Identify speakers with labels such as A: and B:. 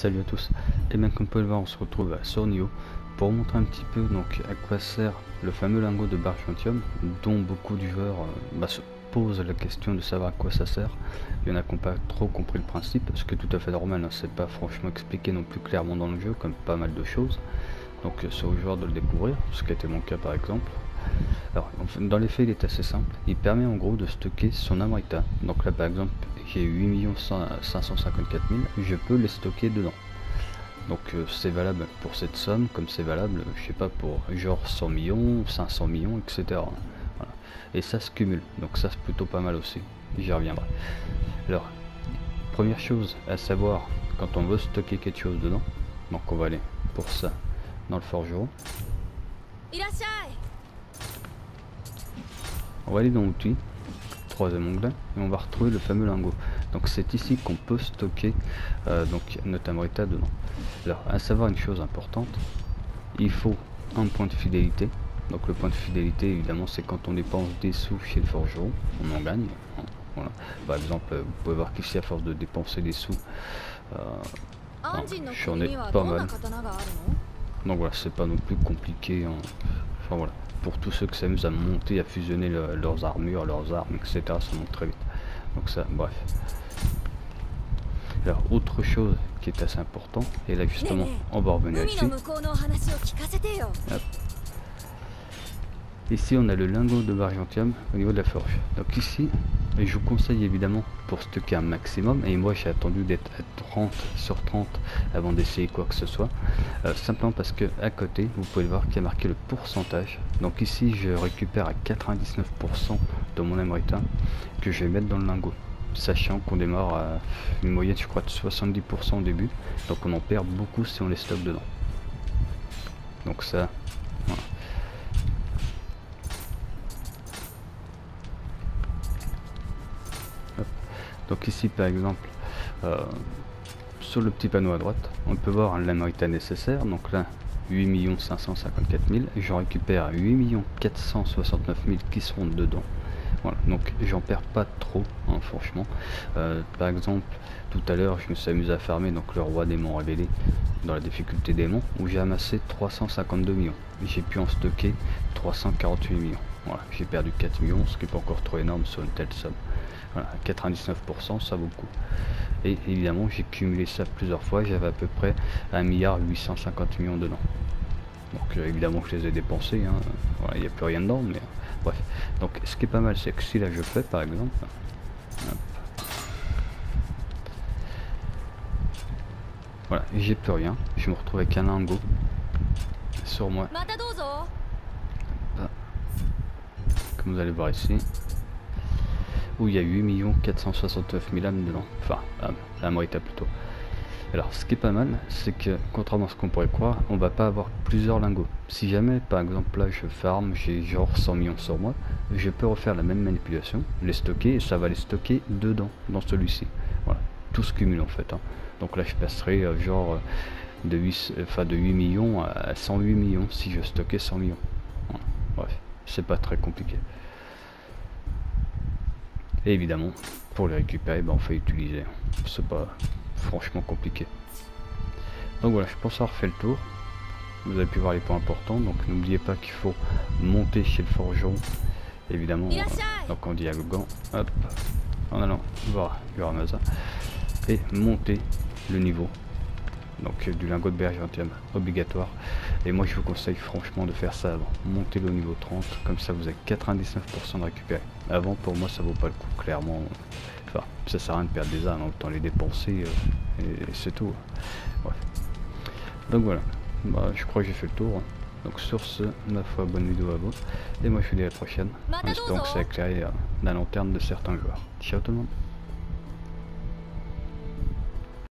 A: Salut à tous, et bien comme vous pouvez le voir on se retrouve à Sornio pour vous montrer un petit peu donc à quoi sert le fameux lingot de Bargentium dont beaucoup de joueurs euh, bah, se posent la question de savoir à quoi ça sert. Il y en a qui n'ont pas trop compris le principe, ce qui est tout à fait normal, hein, c'est pas franchement expliqué non plus clairement dans le jeu comme pas mal de choses. Donc c'est aux joueurs de le découvrir, ce qui a été mon cas par exemple. Alors, dans les faits, il est assez simple. Il permet en gros de stocker son Amrita. Donc là, par exemple, j'ai 8 554 000, je peux les stocker dedans. Donc euh, c'est valable pour cette somme, comme c'est valable, je sais pas, pour genre 100 millions, 500 millions, etc. Et ça se cumule, donc ça c'est plutôt pas mal aussi. J'y reviendrai. Alors, première chose à savoir quand on veut stocker quelque chose dedans, donc on va aller pour ça dans le forgeron. On va aller dans outils, troisième onglet, et on va retrouver le fameux lingot. Donc c'est ici qu'on peut stocker euh, donc notre amrita dedans. Alors à savoir une chose importante, il faut un point de fidélité. Donc le point de fidélité évidemment c'est quand on dépense des sous chez le forgeron, on en gagne. Hein, voilà. Par exemple vous pouvez voir qu'ici à force de dépenser des sous, euh, j'en ai pas mal. Donc voilà c'est pas non plus compliqué. Hein. Enfin voilà pour tous ceux qui s'amusent à monter, à fusionner leurs armures, leurs armes, etc. Ça monte très vite. Donc ça, bref. Alors, autre chose qui est assez important, et là justement, on va revenir. Ici, on a le lingot de Bargentium au niveau de la forge. Donc ici, je vous conseille évidemment pour stocker un maximum, et moi j'ai attendu d'être à 30 sur 30 avant d'essayer quoi que ce soit, euh, simplement parce que à côté, vous pouvez voir qu'il y a marqué le pourcentage. Donc ici, je récupère à 99% de mon amrita que je vais mettre dans le lingot sachant qu'on démarre à une moyenne je crois de 70% au début donc on en perd beaucoup si on les stocke dedans donc ça voilà. Donc ici par exemple euh, sur le petit panneau à droite on peut voir l'amrita nécessaire donc là 8 554 000 j'en récupère 8 469 000 qui seront dedans voilà, donc j'en perds pas trop, hein, franchement. Euh, par exemple, tout à l'heure, je me suis amusé à farmer donc le roi démon révélé dans la difficulté démon, où j'ai amassé 352 millions. J'ai pu en stocker 348 millions. Voilà, j'ai perdu 4 millions, ce qui n'est pas encore trop énorme sur une telle somme. Voilà, 99%, ça vaut le coup. Et évidemment, j'ai cumulé ça plusieurs fois, j'avais à peu près 1 milliard 850 millions dedans. Donc euh, évidemment, je les ai dépensés, hein. il n'y a plus rien dedans, mais Bref, donc ce qui est pas mal, c'est que si là je fais par exemple, voilà, j'ai plus rien, je me retrouve avec un lingot sur moi. Comme vous allez voir ici, où il y a 8 469 000 âmes dedans, enfin, âmes, la moitié plutôt. Alors ce qui est pas mal, c'est que contrairement à ce qu'on pourrait croire, on va pas avoir plusieurs lingots. Si jamais par exemple là je farm, j'ai genre 100 millions sur moi, je peux refaire la même manipulation, les stocker et ça va les stocker dedans, dans celui-ci. Voilà, tout se cumule en fait. Hein. Donc là je passerai euh, genre euh, de 8, enfin, de 8 millions à 108 millions si je stockais 100 millions. C'est pas très compliqué. Et évidemment, pour les récupérer, ben, on fait utiliser. C'est pas franchement compliqué. Donc voilà, je pense avoir fait le tour. Vous avez pu voir les points importants. Donc n'oubliez pas qu'il faut monter chez le forgeron. Évidemment. Donc on dialoguant. Hop. En allant voir du Ramazan. Et monter le niveau. Donc du lingot de bergentium obligatoire. Et moi je vous conseille franchement de faire ça avant. Montez le au niveau 30. Comme ça vous avez 99% de récupérer. Avant pour moi ça vaut pas le coup. Clairement ça sert à rien de perdre des âmes, autant les dépenser euh, et, c'est tout. Donc voilà, bah, je crois que j'ai fait le tour. Hein. Donc sur ce, ma foi, bonne vidéo à vous. Et moi je vous dis à la prochaine, en espérant que ça éclairé euh, la lanterne de certains joueurs. Ciao tout le monde